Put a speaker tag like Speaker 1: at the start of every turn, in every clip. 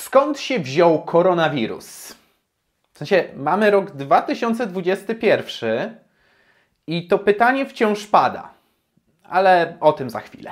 Speaker 1: Skąd się wziął koronawirus? W sensie, mamy rok 2021 i to pytanie wciąż pada, ale o tym za chwilę.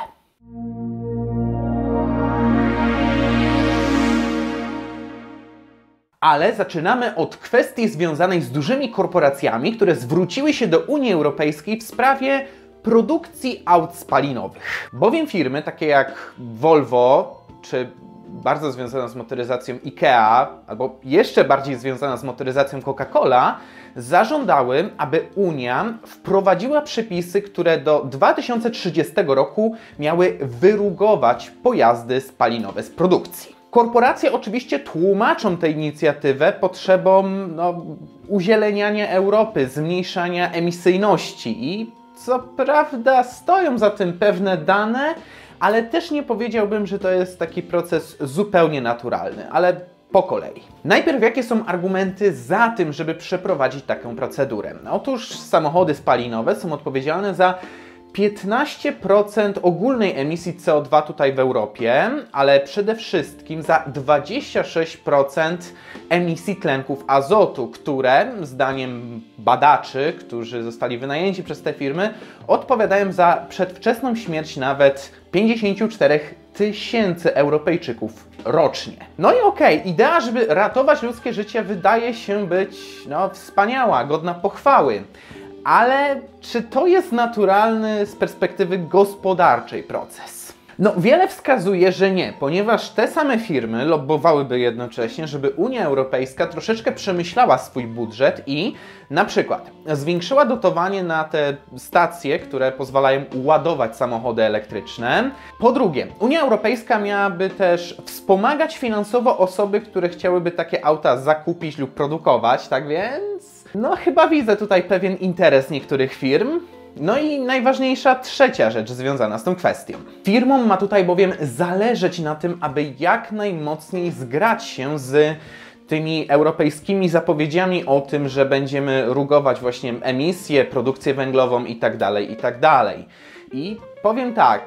Speaker 1: Ale zaczynamy od kwestii związanej z dużymi korporacjami, które zwróciły się do Unii Europejskiej w sprawie produkcji aut spalinowych. Bowiem firmy takie jak Volvo czy bardzo związana z motoryzacją IKEA, albo jeszcze bardziej związana z motoryzacją Coca-Cola, zażądały, aby Unia wprowadziła przepisy, które do 2030 roku miały wyrugować pojazdy spalinowe z produkcji. Korporacje oczywiście tłumaczą tę inicjatywę potrzebą no, uzieleniania Europy, zmniejszania emisyjności i co prawda stoją za tym pewne dane, ale też nie powiedziałbym, że to jest taki proces zupełnie naturalny, ale po kolei. Najpierw jakie są argumenty za tym, żeby przeprowadzić taką procedurę? Otóż samochody spalinowe są odpowiedzialne za 15% ogólnej emisji CO2 tutaj w Europie, ale przede wszystkim za 26% emisji tlenków azotu, które zdaniem badaczy, którzy zostali wynajęci przez te firmy, odpowiadają za przedwczesną śmierć nawet 54 tysięcy Europejczyków rocznie. No i okej, okay, idea, żeby ratować ludzkie życie wydaje się być no, wspaniała, godna pochwały. Ale czy to jest naturalny z perspektywy gospodarczej proces? No, wiele wskazuje, że nie, ponieważ te same firmy lobbowałyby jednocześnie, żeby Unia Europejska troszeczkę przemyślała swój budżet i na przykład zwiększyła dotowanie na te stacje, które pozwalają ładować samochody elektryczne. Po drugie, Unia Europejska miałaby też wspomagać finansowo osoby, które chciałyby takie auta zakupić lub produkować, tak więc no chyba widzę tutaj pewien interes niektórych firm. No i najważniejsza trzecia rzecz związana z tą kwestią. Firmom ma tutaj bowiem zależeć na tym, aby jak najmocniej zgrać się z tymi europejskimi zapowiedziami o tym, że będziemy rugować właśnie emisję, produkcję węglową itd., tak itd. Tak I powiem tak,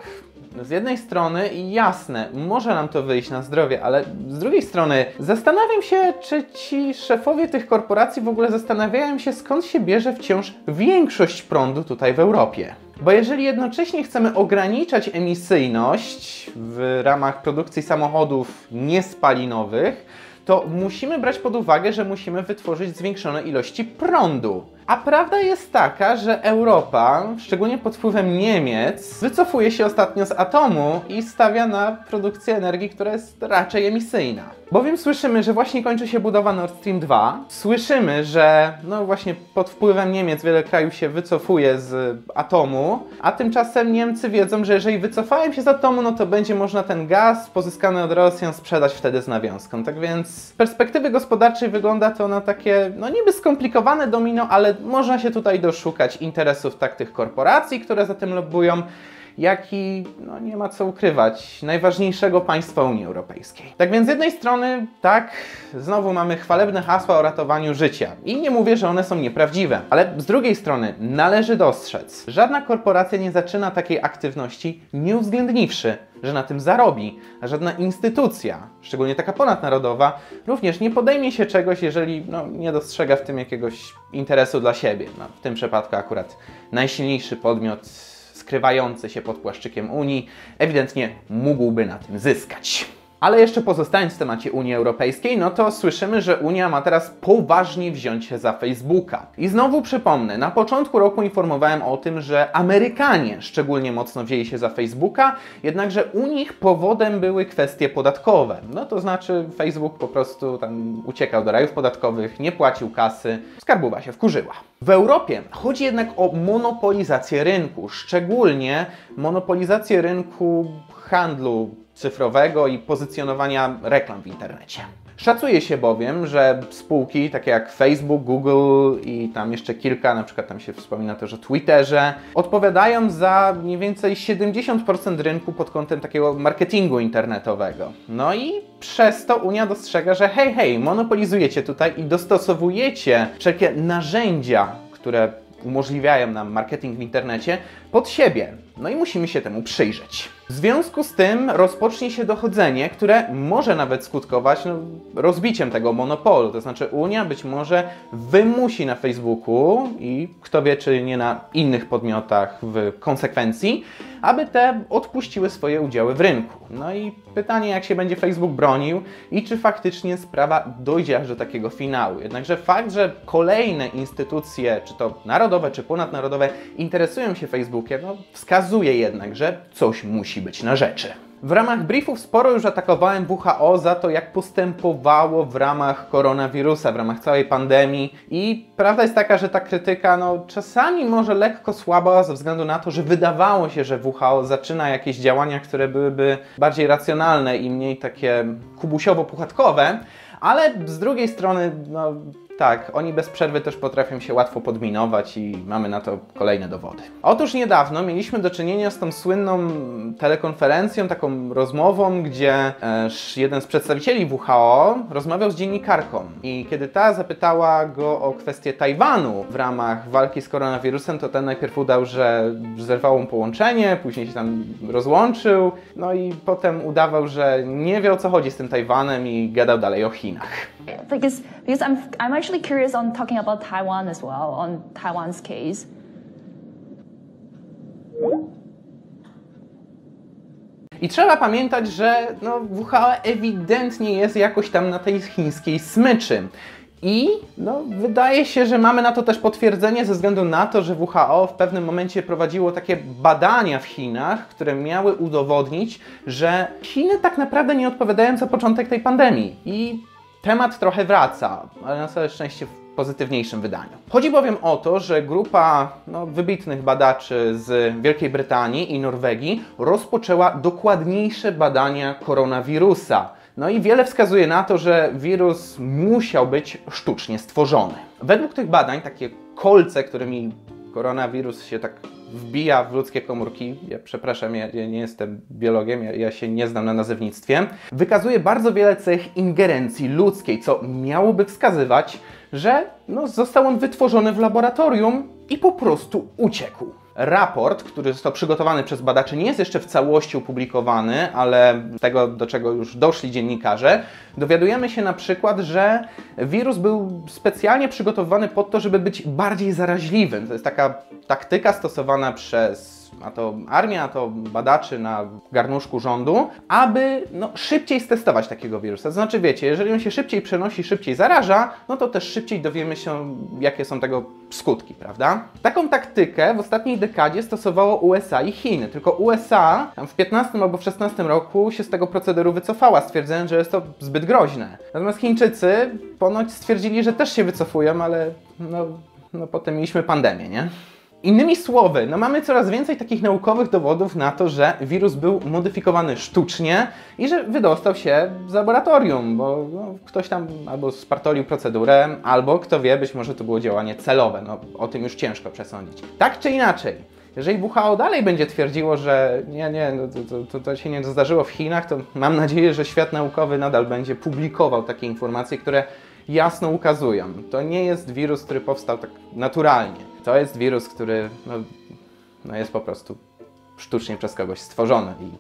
Speaker 1: z jednej strony jasne, może nam to wyjść na zdrowie, ale z drugiej strony zastanawiam się, czy ci szefowie tych korporacji w ogóle zastanawiają się, skąd się bierze wciąż większość prądu tutaj w Europie. Bo jeżeli jednocześnie chcemy ograniczać emisyjność w ramach produkcji samochodów niespalinowych, to musimy brać pod uwagę, że musimy wytworzyć zwiększone ilości prądu. A prawda jest taka, że Europa, szczególnie pod wpływem Niemiec, wycofuje się ostatnio z atomu i stawia na produkcję energii, która jest raczej emisyjna. Bowiem słyszymy, że właśnie kończy się budowa Nord Stream 2. Słyszymy, że no właśnie pod wpływem Niemiec wiele krajów się wycofuje z atomu, a tymczasem Niemcy wiedzą, że jeżeli wycofają się z atomu, no to będzie można ten gaz pozyskany od Rosjan sprzedać wtedy z nawiązką. Tak więc z perspektywy gospodarczej wygląda to na takie, no niby skomplikowane domino, ale można się tutaj doszukać interesów tak tych korporacji, które za tym lobbują, jak i, no nie ma co ukrywać, najważniejszego państwa Unii Europejskiej. Tak więc z jednej strony, tak, znowu mamy chwalebne hasła o ratowaniu życia i nie mówię, że one są nieprawdziwe, ale z drugiej strony należy dostrzec, żadna korporacja nie zaczyna takiej aktywności nie uwzględniwszy, że na tym zarobi, a żadna instytucja, szczególnie taka ponadnarodowa, również nie podejmie się czegoś, jeżeli no, nie dostrzega w tym jakiegoś interesu dla siebie. No, w tym przypadku akurat najsilniejszy podmiot skrywający się pod płaszczykiem Unii ewidentnie mógłby na tym zyskać. Ale jeszcze pozostając w temacie Unii Europejskiej, no to słyszymy, że Unia ma teraz poważnie wziąć się za Facebooka. I znowu przypomnę, na początku roku informowałem o tym, że Amerykanie szczególnie mocno wzięli się za Facebooka, jednakże u nich powodem były kwestie podatkowe. No to znaczy Facebook po prostu tam uciekał do rajów podatkowych, nie płacił kasy, skarbowa się wkurzyła. W Europie chodzi jednak o monopolizację rynku, szczególnie monopolizację rynku handlu cyfrowego i pozycjonowania reklam w internecie. Szacuje się bowiem, że spółki takie jak Facebook, Google i tam jeszcze kilka, na przykład tam się wspomina też o Twitterze, odpowiadają za mniej więcej 70% rynku pod kątem takiego marketingu internetowego. No i przez to Unia dostrzega, że hej, hej, monopolizujecie tutaj i dostosowujecie wszelkie narzędzia, które umożliwiają nam marketing w internecie pod siebie. No i musimy się temu przyjrzeć. W związku z tym rozpocznie się dochodzenie, które może nawet skutkować no, rozbiciem tego monopolu. To znaczy Unia być może wymusi na Facebooku i kto wie, czy nie na innych podmiotach w konsekwencji, aby te odpuściły swoje udziały w rynku. No i pytanie, jak się będzie Facebook bronił i czy faktycznie sprawa dojdzie aż do takiego finału. Jednakże fakt, że kolejne instytucje, czy to narodowe, czy ponadnarodowe, interesują się Facebookiem, no, wskazuje jednak, że coś musi być na rzeczy. W ramach briefów sporo już atakowałem WHO za to, jak postępowało w ramach koronawirusa, w ramach całej pandemii. I prawda jest taka, że ta krytyka no, czasami może lekko słaba ze względu na to, że wydawało się, że WHO zaczyna jakieś działania, które byłyby bardziej racjonalne i mniej takie kubusiowo-puchatkowe, ale z drugiej strony no, tak, oni bez przerwy też potrafią się łatwo podminować i mamy na to kolejne dowody. Otóż niedawno mieliśmy do czynienia z tą słynną telekonferencją, taką rozmową, gdzie e, jeden z przedstawicieli WHO rozmawiał z dziennikarką i kiedy ta zapytała go o kwestię Tajwanu w ramach walki z koronawirusem, to ten najpierw udał, że zerwał mu połączenie, później się tam rozłączył, no i potem udawał, że nie wie o co chodzi z tym Tajwanem i gadał dalej o Chinach.
Speaker 2: Because, because I'm, I'm actually curious on talking about Taiwan as well, on Taiwan's case.
Speaker 1: I trzeba pamiętać, że no, WHO ewidentnie jest jakoś tam na tej chińskiej smyczy. I no, wydaje się, że mamy na to też potwierdzenie ze względu na to, że WHO w pewnym momencie prowadziło takie badania w Chinach, które miały udowodnić, że Chiny tak naprawdę nie odpowiadają za początek tej pandemii. I temat trochę wraca, ale na całe szczęście w pozytywniejszym wydaniu. Chodzi bowiem o to, że grupa no, wybitnych badaczy z Wielkiej Brytanii i Norwegii rozpoczęła dokładniejsze badania koronawirusa. No i wiele wskazuje na to, że wirus musiał być sztucznie stworzony. Według tych badań takie kolce, którymi koronawirus się tak wbija w ludzkie komórki, ja przepraszam, ja, ja nie jestem biologiem, ja, ja, się nie znam na nazewnictwie, wykazuje bardzo wiele cech ingerencji ludzkiej, co miałoby wskazywać, że no, został on wytworzony w laboratorium i po prostu uciekł. Raport, który został przygotowany przez badaczy, nie jest jeszcze w całości opublikowany, ale tego, do czego już doszli dziennikarze, dowiadujemy się na przykład, że wirus był specjalnie przygotowany pod to, żeby być bardziej zaraźliwym. To jest taka taktyka stosowana przez a to armia, a to badaczy na garnuszku rządu, aby no, szybciej stestować takiego wirusa. Znaczy, wiecie, jeżeli on się szybciej przenosi, szybciej zaraża, no to też szybciej dowiemy się, jakie są tego skutki, prawda? Taką taktykę w ostatniej dekadzie stosowało USA i Chiny, tylko USA w 15 albo w 16 roku się z tego procederu wycofała, stwierdzając, że jest to zbyt groźne. Natomiast Chińczycy ponoć stwierdzili, że też się wycofują, ale no, no potem mieliśmy pandemię, nie? Innymi słowy, no mamy coraz więcej takich naukowych dowodów na to, że wirus był modyfikowany sztucznie i że wydostał się z laboratorium, bo no, ktoś tam albo spartolił procedurę, albo kto wie, być może to było działanie celowe. No, o tym już ciężko przesądzić. Tak czy inaczej, jeżeli WHO dalej będzie twierdziło, że nie, nie, no to, to, to, się nie zdarzyło w Chinach, to mam nadzieję, że świat naukowy nadal będzie publikował takie informacje, które jasno ukazują. To nie jest wirus, który powstał tak naturalnie. To jest wirus, który no, no jest po prostu sztucznie przez kogoś stworzony i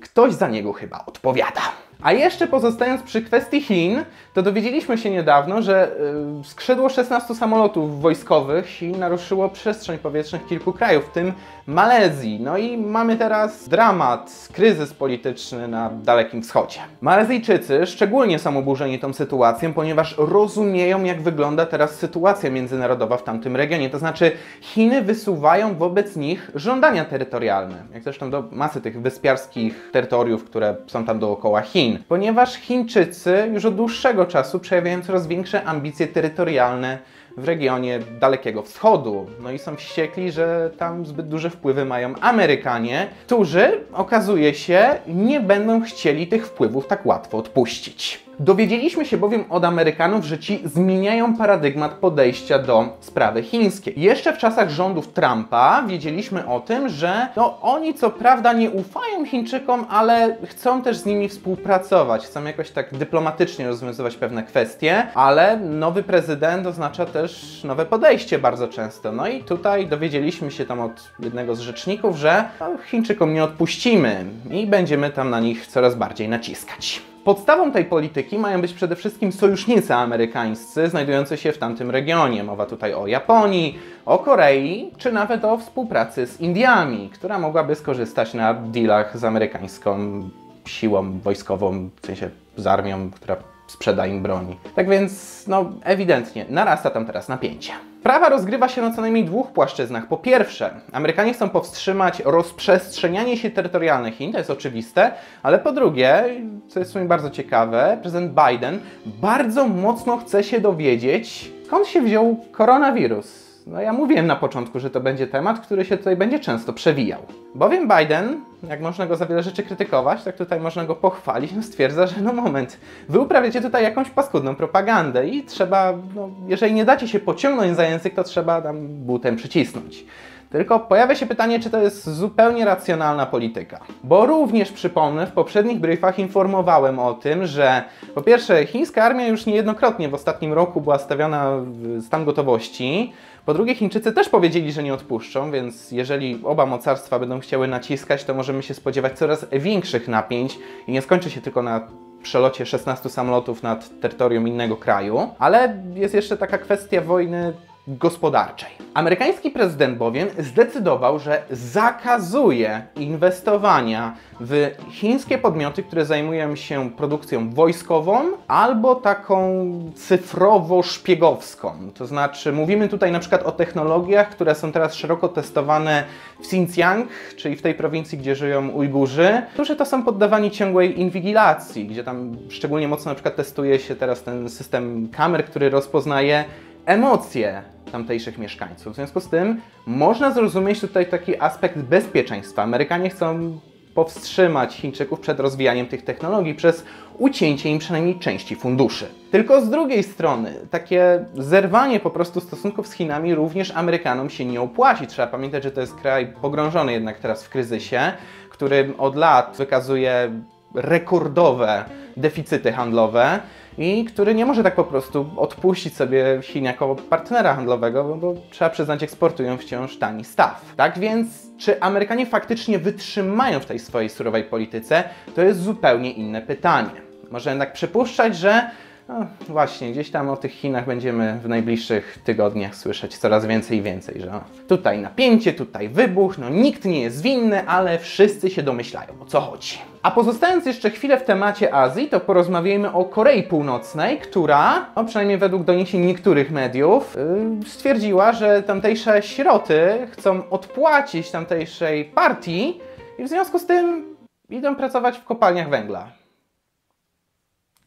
Speaker 1: ktoś za niego chyba odpowiada. A jeszcze pozostając przy kwestii Chin, to dowiedzieliśmy się niedawno, że y, skrzydło 16 samolotów wojskowych Chin naruszyło przestrzeń powietrzną kilku krajów, w tym Malezji. No i mamy teraz dramat, kryzys polityczny na Dalekim Wschodzie. Malezyjczycy szczególnie są oburzeni tą sytuacją, ponieważ rozumieją, jak wygląda teraz sytuacja międzynarodowa w tamtym regionie. To znaczy, Chiny wysuwają wobec nich żądania terytorialne, jak zresztą do masy tych wyspiarskich terytoriów, które są tam dookoła Chin, ponieważ Chińczycy już od dłuższego czasu przejawiają coraz większe ambicje terytorialne w regionie Dalekiego Wschodu. No i są wściekli, że tam zbyt duże wpływy mają Amerykanie, którzy, okazuje się, nie będą chcieli tych wpływów tak łatwo odpuścić. Dowiedzieliśmy się bowiem od Amerykanów, że ci zmieniają paradygmat podejścia do sprawy chińskiej. Jeszcze w czasach rządów Trumpa wiedzieliśmy o tym, że no, oni co prawda nie ufają Chińczykom, ale chcą też z nimi współpracować, chcą jakoś tak dyplomatycznie rozwiązywać pewne kwestie, ale nowy prezydent oznacza też nowe podejście bardzo często. No i tutaj dowiedzieliśmy się tam od jednego z rzeczników, że no, Chińczykom nie odpuścimy i będziemy tam na nich coraz bardziej naciskać. Podstawą tej polityki mają być przede wszystkim sojusznicy amerykańscy znajdujący się w tamtym regionie. Mowa tutaj o Japonii, o Korei, czy nawet o współpracy z Indiami, która mogłaby skorzystać na dealach z amerykańską siłą wojskową, w sensie z armią, która sprzeda im broni. Tak więc, no, ewidentnie narasta tam teraz napięcie. Sprawa rozgrywa się na co najmniej dwóch płaszczyznach. Po pierwsze, Amerykanie chcą powstrzymać rozprzestrzenianie się terytorialne Chin, to jest oczywiste, ale po drugie, co jest w sumie bardzo ciekawe, prezydent Biden bardzo mocno chce się dowiedzieć, skąd się wziął koronawirus. No ja mówiłem na początku, że to będzie temat, który się tutaj będzie często przewijał. Bowiem Biden, jak można go za wiele rzeczy krytykować, tak tutaj można go pochwalić, no stwierdza, że no moment, wy uprawiacie tutaj jakąś paskudną propagandę i trzeba, no, jeżeli nie dacie się pociągnąć za język, to trzeba tam butem przycisnąć. Tylko pojawia się pytanie, czy to jest zupełnie racjonalna polityka. Bo również przypomnę, w poprzednich briefach informowałem o tym, że po pierwsze, chińska armia już niejednokrotnie w ostatnim roku była stawiana w stan gotowości. Po drugie, Chińczycy też powiedzieli, że nie odpuszczą, więc jeżeli oba mocarstwa będą chciały naciskać, to możemy się spodziewać coraz większych napięć i nie skończy się tylko na przelocie 16 samolotów nad terytorium innego kraju. Ale jest jeszcze taka kwestia wojny gospodarczej. Amerykański prezydent bowiem zdecydował, że zakazuje inwestowania w chińskie podmioty, które zajmują się produkcją wojskową albo taką cyfrowo-szpiegowską. To znaczy, mówimy tutaj na przykład o technologiach, które są teraz szeroko testowane w Xinjiang, czyli w tej prowincji, gdzie żyją Ujgurzy, którzy to są poddawani ciągłej inwigilacji, gdzie tam szczególnie mocno na przykład testuje się teraz ten system kamer, który rozpoznaje emocje tamtejszych mieszkańców. W związku z tym można zrozumieć tutaj taki aspekt bezpieczeństwa. Amerykanie chcą powstrzymać Chińczyków przed rozwijaniem tych technologii przez ucięcie im przynajmniej części funduszy. Tylko z drugiej strony, takie zerwanie po prostu stosunków z Chinami również Amerykanom się nie opłaci. Trzeba pamiętać, że to jest kraj pogrążony jednak teraz w kryzysie, który od lat wykazuje rekordowe deficyty handlowe i który nie może tak po prostu odpuścić sobie Chin jako partnera handlowego, bo, bo trzeba przyznać, eksportują wciąż tani staw. Tak więc, czy Amerykanie faktycznie wytrzymają w tej swojej surowej polityce, to jest zupełnie inne pytanie. Może jednak przypuszczać, że no właśnie, gdzieś tam o tych Chinach będziemy w najbliższych tygodniach słyszeć coraz więcej i więcej, że tutaj napięcie, tutaj wybuch, no nikt nie jest winny, ale wszyscy się domyślają o co chodzi. A pozostając jeszcze chwilę w temacie Azji, to porozmawiajmy o Korei Północnej, która, no przynajmniej według doniesień niektórych mediów, yy, stwierdziła, że tamtejsze śroty chcą odpłacić tamtejszej partii i w związku z tym idą pracować w kopalniach węgla.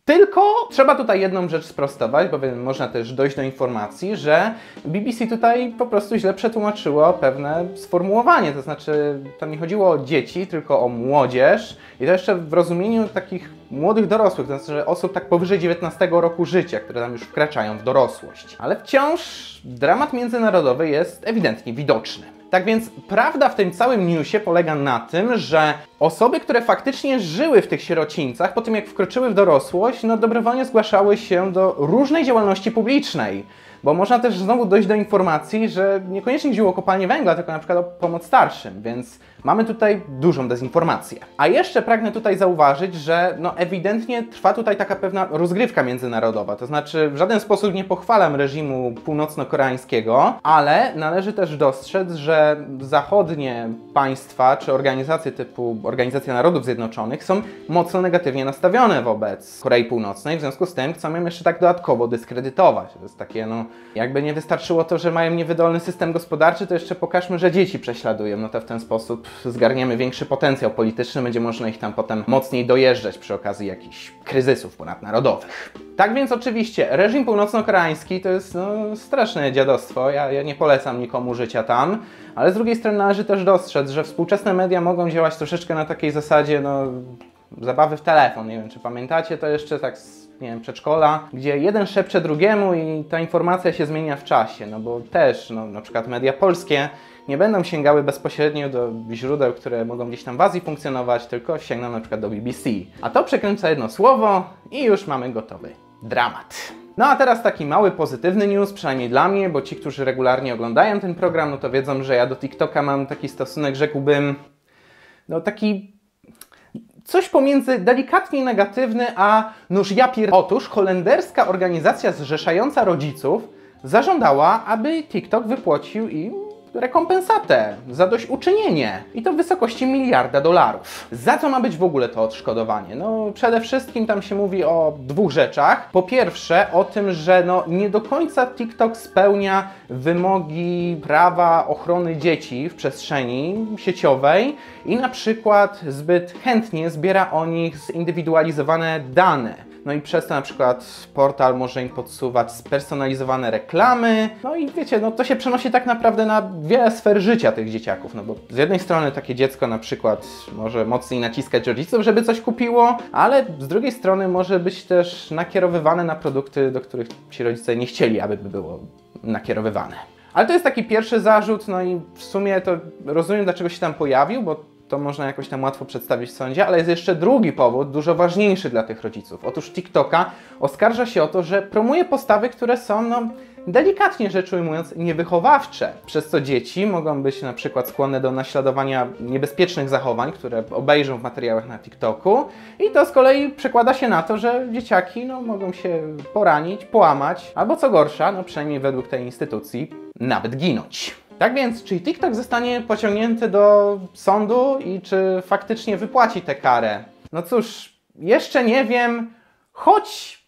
Speaker 1: Tylko trzeba tutaj jedną rzecz sprostować, bowiem można też dojść do informacji, że BBC tutaj po prostu źle przetłumaczyło pewne sformułowanie. To znaczy, tam nie chodziło o dzieci, tylko o młodzież i to jeszcze w rozumieniu takich młodych dorosłych, to znaczy osób tak powyżej 19 roku życia, które tam już wkraczają w dorosłość. Ale wciąż dramat międzynarodowy jest ewidentnie widoczny. Tak więc prawda w tym całym newsie polega na tym, że osoby, które faktycznie żyły w tych sierocińcach, po tym jak wkroczyły w dorosłość, no dobrowolnie zgłaszały się do różnej działalności publicznej. Bo można też znowu dojść do informacji, że niekoniecznie chodziło o kopalnię węgla, tylko na przykład o pomoc starszym, więc mamy tutaj dużą dezinformację. A jeszcze pragnę tutaj zauważyć, że no ewidentnie trwa tutaj taka pewna rozgrywka międzynarodowa, to znaczy w żaden sposób nie pochwalam reżimu północno-koreańskiego, ale należy też dostrzec, że zachodnie państwa czy organizacje typu Organizacja Narodów Zjednoczonych są mocno negatywnie nastawione wobec Korei Północnej, w związku z tym chcą ją jeszcze tak dodatkowo dyskredytować. To jest takie no jakby nie wystarczyło to, że mają niewydolny system gospodarczy, to jeszcze pokażmy, że dzieci prześladują. No to w ten sposób zgarniemy większy potencjał polityczny, będzie można ich tam potem mocniej dojeżdżać przy okazji jakichś kryzysów ponadnarodowych. Tak więc oczywiście reżim północno-koreański to jest no, straszne dziadostwo, ja, ja nie polecam nikomu życia tam, ale z drugiej strony należy też dostrzec, że współczesne media mogą działać troszeczkę na takiej zasadzie, no, zabawy w telefon. Nie wiem, czy pamiętacie to jeszcze tak z nie wiem, przedszkola, gdzie jeden szepcze drugiemu i ta informacja się zmienia w czasie, no bo też, no, na przykład media polskie nie będą sięgały bezpośrednio do źródeł, które mogą gdzieś tam w Azji funkcjonować, tylko sięgną na przykład do BBC. A to przekręca jedno słowo i już mamy gotowy dramat. No a teraz taki mały pozytywny news, przynajmniej dla mnie, bo ci, którzy regularnie oglądają ten program, no to wiedzą, że ja do TikToka mam taki stosunek, rzekłbym, no taki coś pomiędzy delikatnie negatywny, a noż ja pier... Otóż holenderska organizacja zrzeszająca rodziców zażądała, aby TikTok wypłacił im rekompensatę, zadośćuczynienie i to w wysokości miliarda dolarów. Za co ma być w ogóle to odszkodowanie? No przede wszystkim tam się mówi o dwóch rzeczach. Po pierwsze o tym, że no, nie do końca TikTok spełnia wymogi prawa ochrony dzieci w przestrzeni sieciowej i na przykład zbyt chętnie zbiera o nich zindywidualizowane dane. No i przez to na przykład portal może im podsuwać spersonalizowane reklamy. No i wiecie, no to się przenosi tak naprawdę na wiele sfer życia tych dzieciaków. No bo z jednej strony takie dziecko na przykład może mocniej naciskać rodziców, żeby coś kupiło, ale z drugiej strony może być też nakierowywane na produkty, do których ci rodzice nie chcieli, aby było nakierowywane. Ale to jest taki pierwszy zarzut, no i w sumie to rozumiem, dlaczego się tam pojawił, bo to można jakoś tam łatwo przedstawić w sądzie, ale jest jeszcze drugi powód, dużo ważniejszy dla tych rodziców. Otóż TikToka oskarża się o to, że promuje postawy, które są, no, delikatnie rzecz ujmując, niewychowawcze, przez co dzieci mogą być na przykład skłonne do naśladowania niebezpiecznych zachowań, które obejrzą w materiałach na TikToku i to z kolei przekłada się na to, że dzieciaki no, mogą się poranić, połamać, albo co gorsza, no przynajmniej według tej instytucji, nawet ginąć. Tak więc, czy TikTok zostanie pociągnięty do sądu i czy faktycznie wypłaci tę karę? No cóż, jeszcze nie wiem, choć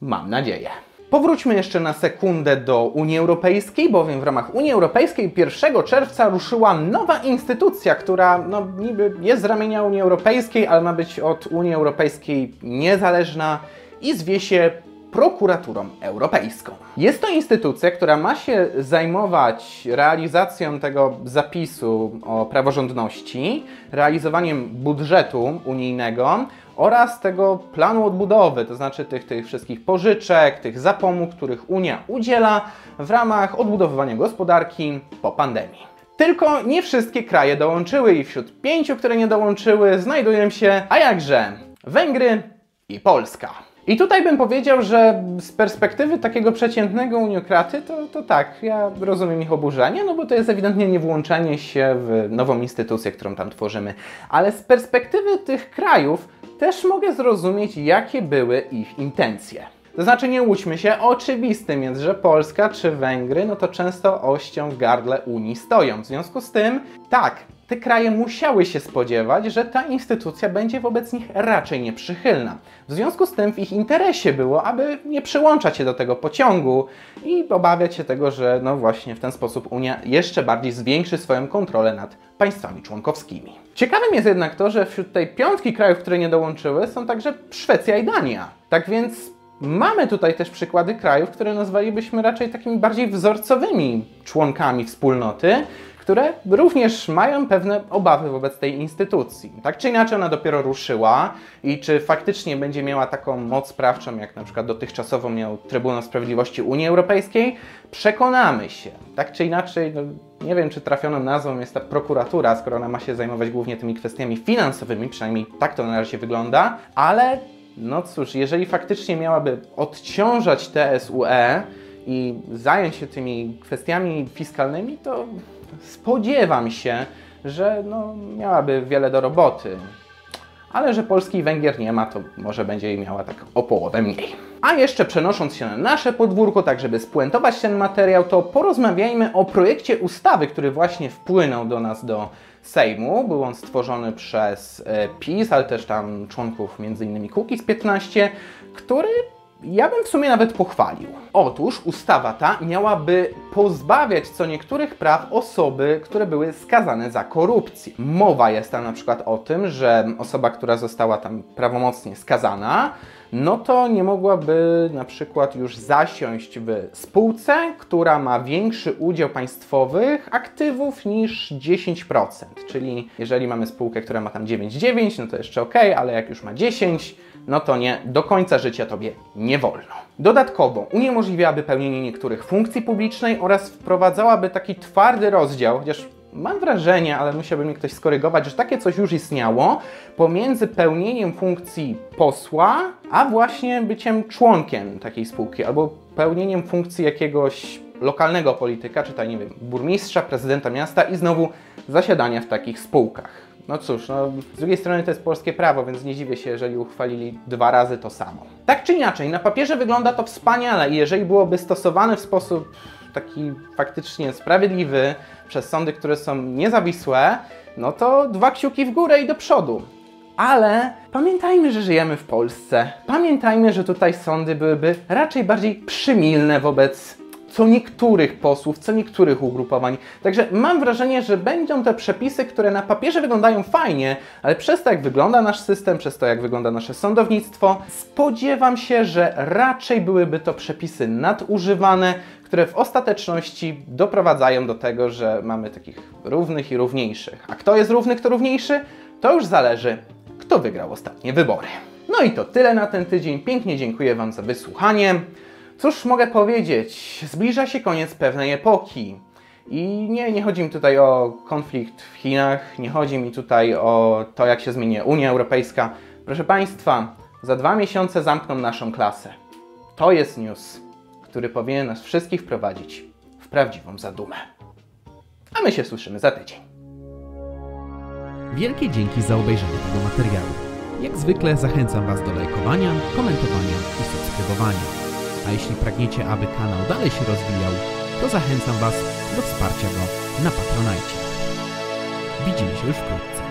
Speaker 1: mam nadzieję. Powróćmy jeszcze na sekundę do Unii Europejskiej, bowiem w ramach Unii Europejskiej 1 czerwca ruszyła nowa instytucja, która no, niby jest z ramienia Unii Europejskiej, ale ma być od Unii Europejskiej niezależna i zwie się prokuraturą europejską. Jest to instytucja, która ma się zajmować realizacją tego zapisu o praworządności, realizowaniem budżetu unijnego oraz tego planu odbudowy, to znaczy tych, tych wszystkich pożyczek, tych zapomóg, których Unia udziela w ramach odbudowywania gospodarki po pandemii. Tylko nie wszystkie kraje dołączyły i wśród pięciu, które nie dołączyły, znajdują się, a jakże, Węgry i Polska. I tutaj bym powiedział, że z perspektywy takiego przeciętnego uniokraty, to, to tak, ja rozumiem ich oburzenie, no bo to jest ewidentnie nie włączenie się w nową instytucję, którą tam tworzymy. Ale z perspektywy tych krajów też mogę zrozumieć, jakie były ich intencje. To znaczy, nie łudźmy się, oczywistym jest, że Polska czy Węgry, no to często ością w gardle Unii stoją. W związku z tym, tak, te kraje musiały się spodziewać, że ta instytucja będzie wobec nich raczej nieprzychylna. W związku z tym w ich interesie było, aby nie przyłączać się do tego pociągu i obawiać się tego, że no właśnie w ten sposób Unia jeszcze bardziej zwiększy swoją kontrolę nad państwami członkowskimi. Ciekawym jest jednak to, że wśród tej piątki krajów, które nie dołączyły, są także Szwecja i Dania. Tak więc mamy tutaj też przykłady krajów, które nazwalibyśmy raczej takimi bardziej wzorcowymi członkami wspólnoty, które również mają pewne obawy wobec tej instytucji. Tak czy inaczej ona dopiero ruszyła i czy faktycznie będzie miała taką moc sprawczą, jak na przykład dotychczasowo miał Trybunał Sprawiedliwości Unii Europejskiej, przekonamy się. Tak czy inaczej, no, nie wiem czy trafioną nazwą jest ta prokuratura, skoro ona ma się zajmować głównie tymi kwestiami finansowymi, przynajmniej tak to na razie wygląda, ale no cóż, jeżeli faktycznie miałaby odciążać TSUE i zająć się tymi kwestiami fiskalnymi, to spodziewam się, że no, miałaby wiele do roboty. Ale że Polski i Węgier nie ma, to może będzie jej miała tak o połowę mniej. A jeszcze przenosząc się na nasze podwórko, tak żeby spuentować ten materiał, to porozmawiajmy o projekcie ustawy, który właśnie wpłynął do nas do Sejmu. Był on stworzony przez e, PiS, ale też tam członków m.in. Kukiz 15, który ja bym w sumie nawet pochwalił. Otóż ustawa ta miałaby pozbawiać co niektórych praw osoby, które były skazane za korupcję. Mowa jest tam na przykład o tym, że osoba, która została tam prawomocnie skazana, no to nie mogłaby na przykład już zasiąść w spółce, która ma większy udział państwowych aktywów niż 10%. Czyli jeżeli mamy spółkę, która ma tam 9,9, no to jeszcze ok, ale jak już ma 10, no to nie, do końca życia tobie nie wolno. Dodatkowo uniemożliwiałaby pełnienie niektórych funkcji publicznej oraz wprowadzałaby taki twardy rozdział, chociaż mam wrażenie, ale musiałby mnie ktoś skorygować, że takie coś już istniało pomiędzy pełnieniem funkcji posła, a właśnie byciem członkiem takiej spółki, albo pełnieniem funkcji jakiegoś lokalnego polityka, czy tak nie wiem, burmistrza, prezydenta miasta i znowu zasiadania w takich spółkach. No cóż, no, z drugiej strony to jest polskie prawo, więc nie dziwię się, jeżeli uchwalili dwa razy to samo. Tak czy inaczej, na papierze wygląda to wspaniale i jeżeli byłoby stosowane w sposób taki faktycznie sprawiedliwy przez sądy, które są niezawisłe, no to dwa kciuki w górę i do przodu. Ale pamiętajmy, że żyjemy w Polsce. Pamiętajmy, że tutaj sądy byłyby raczej bardziej przymilne wobec co niektórych posłów, co niektórych ugrupowań. Także mam wrażenie, że będą te przepisy, które na papierze wyglądają fajnie, ale przez to, jak wygląda nasz system, przez to, jak wygląda nasze sądownictwo, spodziewam się, że raczej byłyby to przepisy nadużywane, które w ostateczności doprowadzają do tego, że mamy takich równych i równiejszych. A kto jest równy, kto równiejszy, to już zależy, kto wygrał ostatnie wybory. No i to tyle na ten tydzień. Pięknie dziękuję Wam za wysłuchanie. Cóż mogę powiedzieć? Zbliża się koniec pewnej epoki. I nie, nie chodzi mi tutaj o konflikt w Chinach, nie chodzi mi tutaj o to, jak się zmieni Unia Europejska. Proszę Państwa, za dwa miesiące zamkną naszą klasę. To jest news, który powinien nas wszystkich wprowadzić w prawdziwą zadumę. A my się słyszymy za tydzień.
Speaker 3: Wielkie dzięki za obejrzenie tego materiału. Jak zwykle zachęcam Was do lajkowania, komentowania i subskrybowania. A jeśli pragniecie, aby kanał dalej się rozwijał, to zachęcam Was do wsparcia go na Patronite. Widzimy się już wkrótce.